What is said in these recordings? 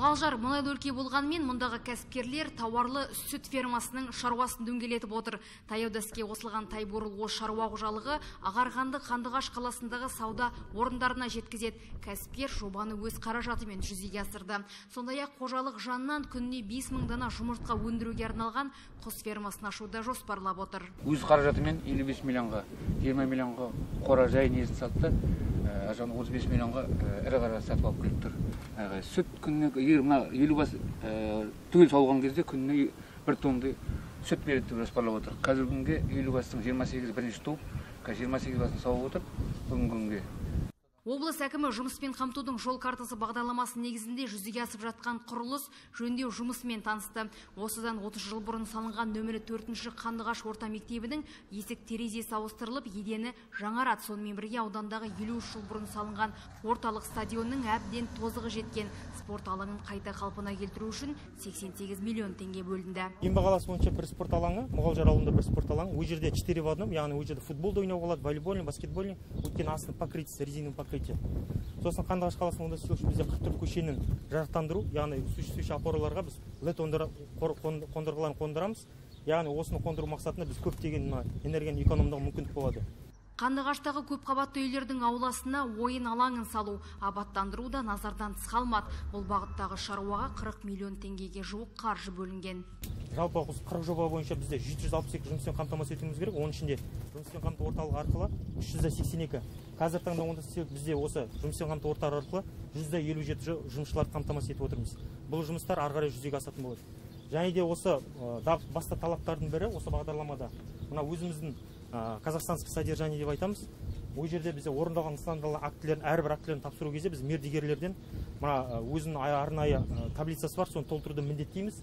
мұғалжар мұнайлы өлке болғанымен мұндағы кәсіпкерлер тауарлы сүт фермасының шаруасын дөңгелетіп отыр. Таяуда іске қосылған тайбурыл шаруа қожалығы ағарғанды қандығаш қаласындағы сауда орындарына жеткізеді. Кәсіпкер жобаны өз қаражатымен жүзеге асырды. Сондай ақ қожалық жанынан күніне 5 мың дана жұмыртқа өндіруге арналған құс фермасын ашуды жоспарлап отыр. Өз қаражатымен 55 миллионға 20 миллионға қора жай несін сатты ар жағында 35 миллионға ірі қара сатып алып келіп тұр. Сүт күніне егер мына елу бас түгел сауылған кезде күніне бір тоннадай сүт береді деп жоспарлап отыр қазіргі күнге елу бастың жиырма сегізі бірінші туып қазір жиырма сегіз басын сауып отыр бүгінгі күнге облыс әкімі жұмыспен қамтудың жол картасы бағдарламасы негізінде жүзеге асып жатқан құрылыс жөндеу жұмысымен танысты. Осыдан 30 жыл бұрын салынған нөмірі төртінші қандығаш орта мектебінің есік терезесі ауыстырылып едені жаңарады. Сонымен бірге аудандағы елу жыл бұрын салынған орталық стадионның әбден тозығы жеткен спорт алаңын қайта қалпына келтіру үшін 88 миллион теңге бөлінді. Ембі қаласы бойынша бір спорт алаңы мұғалжар ауылында бір спорт алаңы. Ол жерде четыре в одном яғни ол жерде футбол да ойнауға болады волейбольный баскетбольный. Өйткені астын покрытиесі резиновый покрытие. Сосын қандыағаш қаласының онда бізде қырық төрт көшенің жарықтандыру яғни сүйші опораларға біз лед қондырғыларын қондырамыз. Яғни осыны қондыру мақсатында біз көптеген мына энергияны экономдауға мүмкіндік болады. Қандығаштағы көпқабатты үйлердің ауласына ойын алаңын салу абаттандыру да назардан тыс қалмады. Бұл бағыттағы шаруаға 40 миллион теңгеге жуық қаржы бөлінген. Жалпы осы қырық жоба бойынша бізде жеті жүз алпыс екі жұмыспен қамтамасыз етуіміз керек. Оның ішінде жұмыспен қамту орталығы арқылы үш жүз сексен екі. Қазіргі таңда онда бізде осы жұмыспен қамту орталығы арқылы жүз да елу жеті жұмысшыларды қамтамасыз етіп отырмыз. Бұл жұмыстар ары қарай жүзеге асатын болады. Және де осы басты талаптардың бірі осы бағдарламада. Мына өзіміздің казахстанский содержание деп айтамыз. Ол жерде бізде орындалған нысандалы актілерін әрбір актілерін тапсыру кезде біз мердігерлерден мына өзінің арнайы таблицасы бар соны толтыруды міндеттейміз.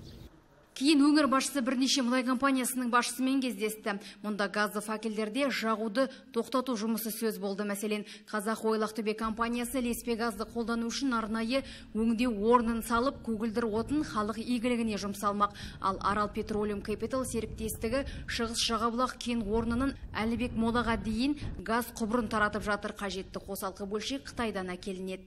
Кейін өңір басшысы бірнеше мұнай компаниясының басшысымен кездесті. Мұнда газды факелдерде жағуды тоқтату жұмысы сөз болды. Мәселен қазақ ойл ақтөбе компаниясы ілеспе газды қолдану үшін арнайы өңдеу орнын салып көгілдір отын халық игілігіне жұмсалмақ. Ал арал петролиум капитал серіктестігі шығыс жағабұлақ кен орнының әлібек молаға дейін газ құбырын таратып жатыр. Қажетті қосалқы бөлшек қытайдан әкелінеді.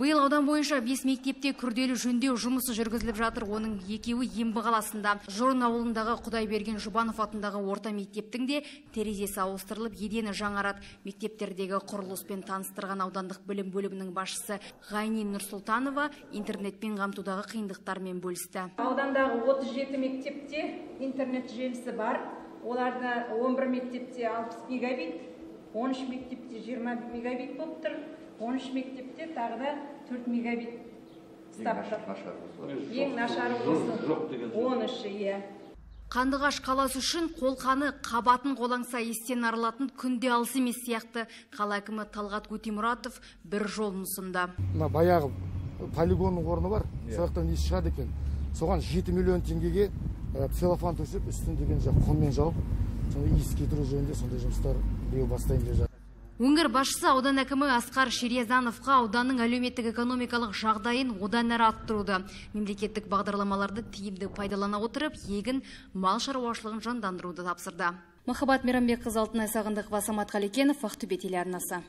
Биыл аудан бойынша бес мектепте күрделі жөндеу жұмысы жүргізіліп жатыр. Оның екеуі ембі қаласында. Жұрын ауылындағы құдайберген жұбанов атындағы орта мектептің де терезесі ауыстырылып едені жаңарады. Мектептердегі құрылыспен таныстырған аудандық білім бөлімінің басшысы ғайни нұрсұлтанова интернетпен қамтудағы қиындықтармен бөлісті. Аудандағы 37 мектепте интернет желісі бар. Оларда 11 мектепте 60 мегабит 13 мектепте 20 мегабит болып тұр. 13 мектепте тағы да 4 мегабит ұстап тұр. ең нашары осы он үші иә. Қандығаш қаласы үшін қолқаны қабатын қолаңса естен арылатын күнде алыс емес сияқты. Қала әкімі талғат өтемұратов бір жолын ұсынды. Мына баяғы полигонның орны бар сол жақтан иіс шығады екен? Соған жеті миллион теңгеге целлофан төсеп үстін деген құммен жауып сондай иіс кетіру жөнінде сондай жұмыстар биыл бастайын деп жатыр. Өңір басшысы аудан әкімі асқар шерезановқа ауданның әлеуметтік экономикалық жағдайын одан әрі арттыруды мемлекеттік бағдарламаларды тиімді пайдалана отырып егін мал шаруашылығын жандандыруды тапсырды. Махаббат мейрамбекқызы алтынай сағындықова самат қалекенов ақтөбе телеарнасы.